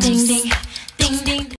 ding ding.